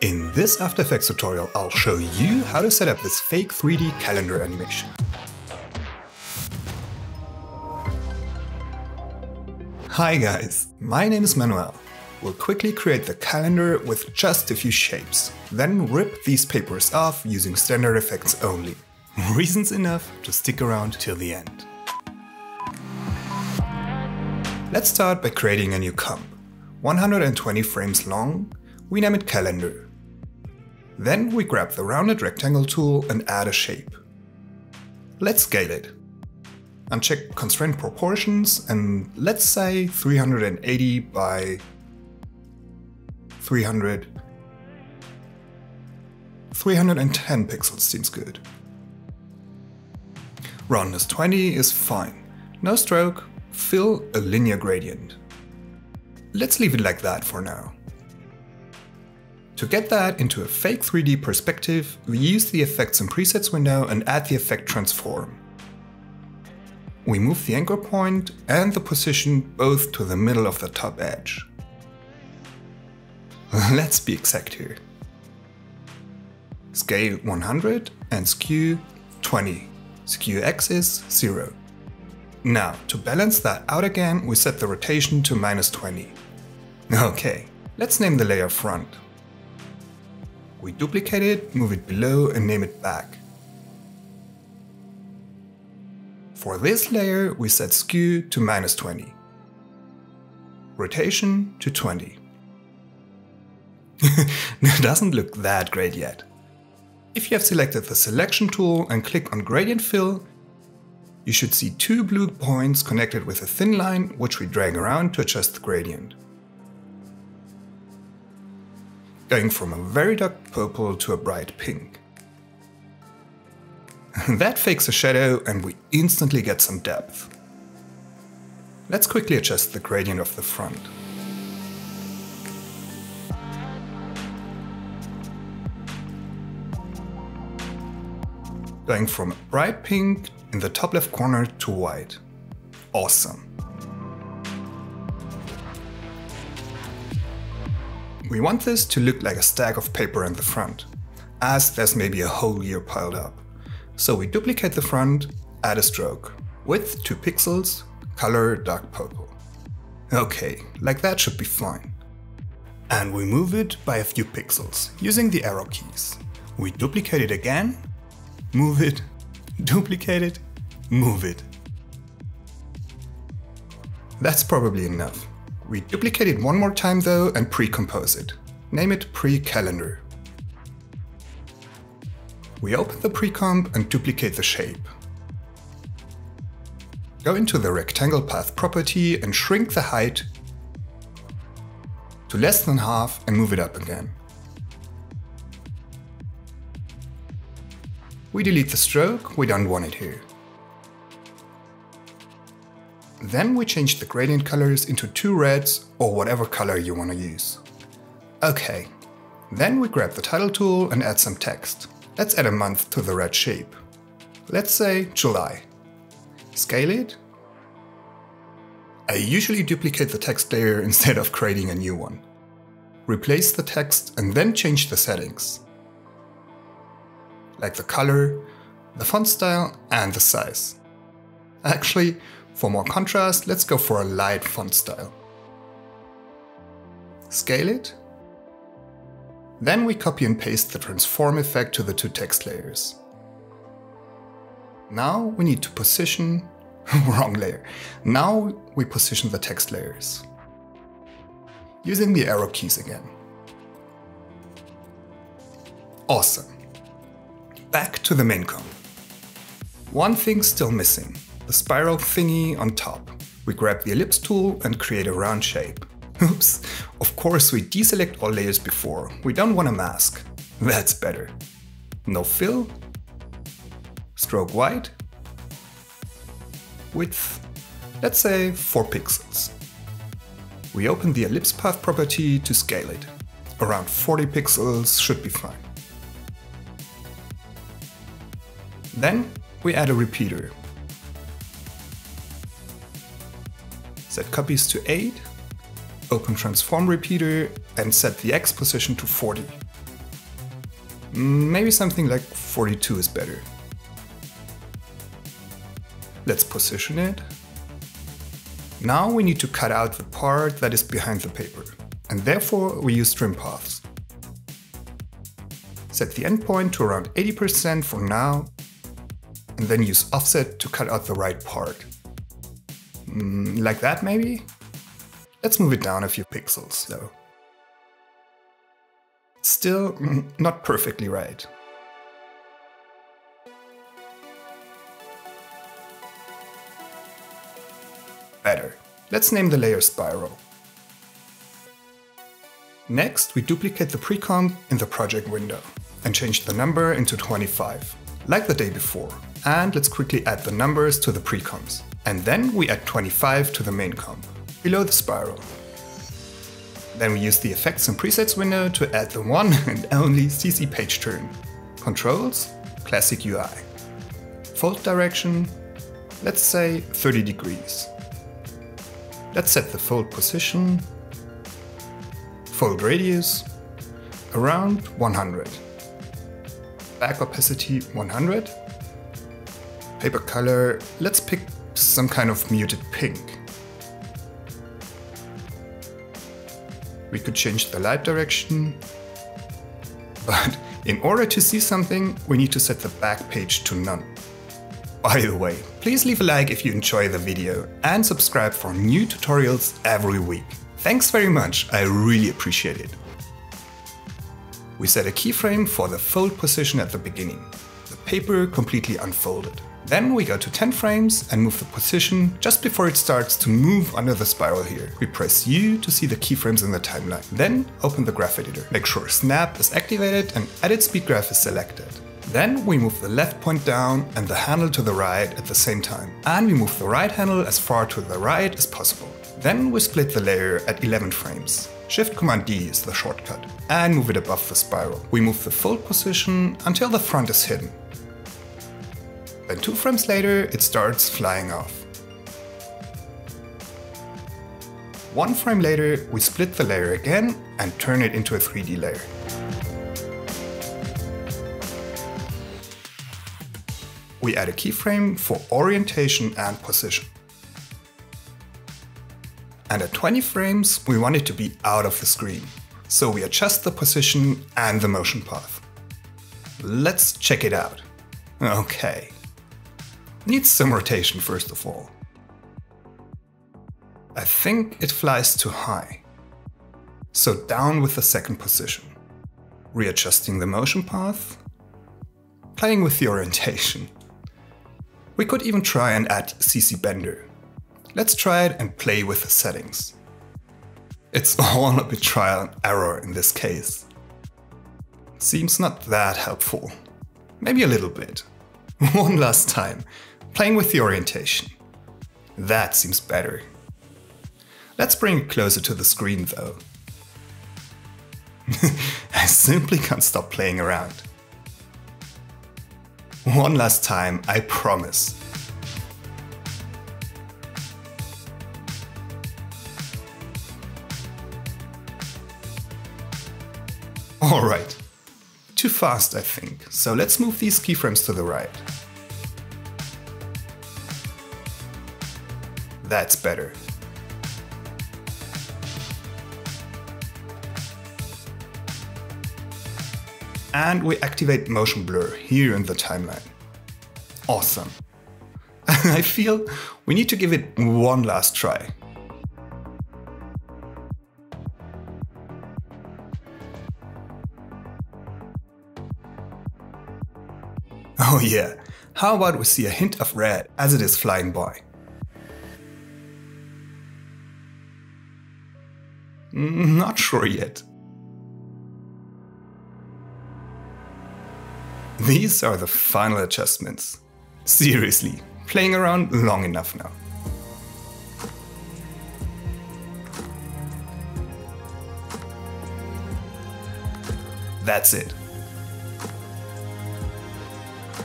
In this After Effects tutorial, I'll show you how to set up this fake 3D calendar animation. Hi guys, my name is Manuel. We'll quickly create the calendar with just a few shapes, then rip these papers off using standard effects only. Reasons enough to stick around till the end. Let's start by creating a new comp. 120 frames long, we name it calendar. Then we grab the rounded rectangle tool and add a shape. Let's scale it. Uncheck constraint proportions and let's say 380 by 300. 310 pixels seems good. Roundness 20 is fine. No stroke, fill a linear gradient. Let's leave it like that for now. To get that into a fake 3D perspective, we use the Effects and Presets window and add the effect transform. We move the anchor point and the position both to the middle of the top edge. Let's be exact here. Scale 100 and skew 20. Skew x is 0. Now, to balance that out again, we set the rotation to minus 20. Okay, let's name the layer front. We duplicate it, move it below and name it back. For this layer, we set skew to minus 20. Rotation to 20. it Doesn't look that great yet. If you have selected the selection tool and click on gradient fill, you should see two blue points connected with a thin line which we drag around to adjust the gradient going from a very dark purple to a bright pink. that fakes a shadow and we instantly get some depth. Let's quickly adjust the gradient of the front. Going from bright pink in the top left corner to white. Awesome. We want this to look like a stack of paper in the front, as there's maybe a whole year piled up. So we duplicate the front, add a stroke. Width 2 pixels, color dark purple. Okay, like that should be fine. And we move it by a few pixels, using the arrow keys. We duplicate it again, move it, duplicate it, move it. That's probably enough. We duplicate it one more time though and pre-compose it. Name it pre-calendar. We open the pre-comp and duplicate the shape. Go into the rectangle path property and shrink the height to less than half and move it up again. We delete the stroke, we don't want it here. Then we change the gradient colors into two reds or whatever color you want to use. Okay, then we grab the title tool and add some text. Let's add a month to the red shape. Let's say July. Scale it. I usually duplicate the text layer instead of creating a new one. Replace the text and then change the settings. Like the color, the font style and the size. Actually, for more contrast, let's go for a light font style. Scale it. Then we copy and paste the transform effect to the two text layers. Now we need to position, wrong layer. Now we position the text layers. Using the arrow keys again. Awesome. Back to the main comp. One thing still missing the spiral thingy on top. We grab the ellipse tool and create a round shape. Oops, of course we deselect all layers before, we don't want a mask. That's better. No fill, stroke white, width, let's say 4 pixels. We open the ellipse path property to scale it. Around 40 pixels should be fine. Then we add a repeater set copies to 8, open transform repeater and set the x position to 40. Maybe something like 42 is better. Let's position it. Now we need to cut out the part that is behind the paper, and therefore we use trim paths. Set the endpoint to around 80% for now, and then use offset to cut out the right part. Mm, like that maybe? Let's move it down a few pixels though. Still mm, not perfectly right. Better. Let's name the layer Spiral. Next, we duplicate the precomp in the project window and change the number into 25, like the day before. And let's quickly add the numbers to the precomps. And then we add 25 to the main comp, below the spiral. Then we use the Effects and Presets window to add the one and only CC page turn. Controls, Classic UI. Fold direction, let's say 30 degrees. Let's set the fold position, fold radius, around 100. Back opacity 100. Paper color, let's pick some kind of muted pink. We could change the light direction, but in order to see something, we need to set the back page to none. By the way, please leave a like if you enjoy the video and subscribe for new tutorials every week. Thanks very much, I really appreciate it. We set a keyframe for the fold position at the beginning. The paper completely unfolded. Then we go to 10 frames and move the position just before it starts to move under the spiral here. We press U to see the keyframes in the timeline. Then open the graph editor. Make sure Snap is activated and Edit Speed Graph is selected. Then we move the left point down and the handle to the right at the same time. And we move the right handle as far to the right as possible. Then we split the layer at 11 frames. Shift Command D is the shortcut. And move it above the spiral. We move the fold position until the front is hidden. Then two frames later, it starts flying off. One frame later, we split the layer again and turn it into a 3D layer. we add a keyframe for orientation and position. And at 20 frames, we want it to be out of the screen. So we adjust the position and the motion path. Let's check it out. Okay. Needs some rotation first of all. I think it flies too high. So down with the second position. Readjusting the motion path. Playing with the orientation. We could even try and add CC Bender. Let's try it and play with the settings. It's all a bit trial and error in this case. Seems not that helpful. Maybe a little bit. One last time, playing with the orientation. That seems better. Let's bring it closer to the screen though. I simply can't stop playing around. One last time, I promise. Alright. Too fast, I think. So let's move these keyframes to the right. That's better. and we activate motion blur here in the timeline. Awesome. I feel we need to give it one last try. Oh yeah, how about we see a hint of red as it is flying by? Mm, not sure yet. These are the final adjustments. Seriously, playing around long enough now. That's it.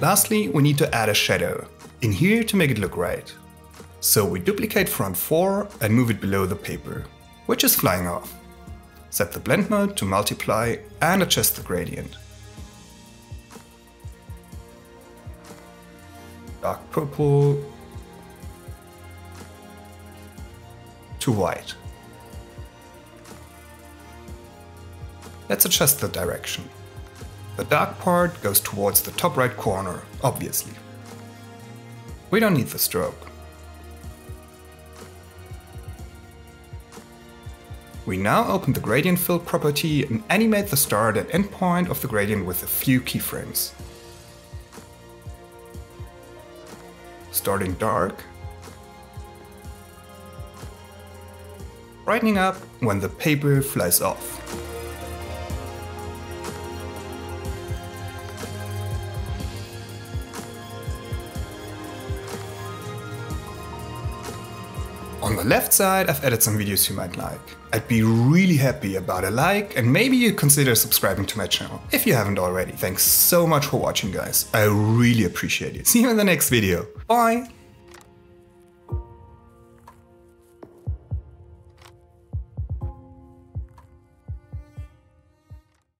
Lastly, we need to add a shadow, in here to make it look right. So we duplicate front 4 and move it below the paper, which is flying off. Set the blend mode to multiply and adjust the gradient. Dark purple to white. Let's adjust the direction. The dark part goes towards the top right corner, obviously. We don't need the stroke. We now open the gradient fill property and animate the start and end point of the gradient with a few keyframes. Starting dark, brightening up when the paper flies off. The left side, I've added some videos you might like. I'd be really happy about a like and maybe you consider subscribing to my channel if you haven't already. Thanks so much for watching guys. I really appreciate it. See you in the next video. Bye!